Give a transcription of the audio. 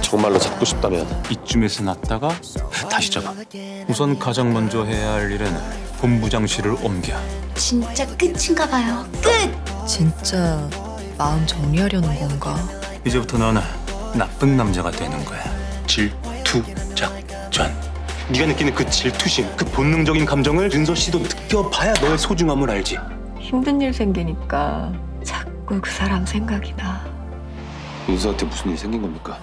정말로 잡고 싶다면 이쯤에서 놨다가 다시 잡아. 우선 가장 먼저 해야 할 일은 본부장실을 옮겨. 진짜 끝인가 봐요. 끝! 진짜 마음 정리하려는 건가? 이제부터 너는 나쁜 남자가 되는 거야. 질투 작전. 네가 느끼는 그 질투심, 그 본능적인 감정을 윤서 씨도 느껴봐야 너의 소중함을 알지. 힘든 일 생기니까 자꾸 그 사람 생각이 나. 윤서한테 무슨 일이 생긴 겁니까?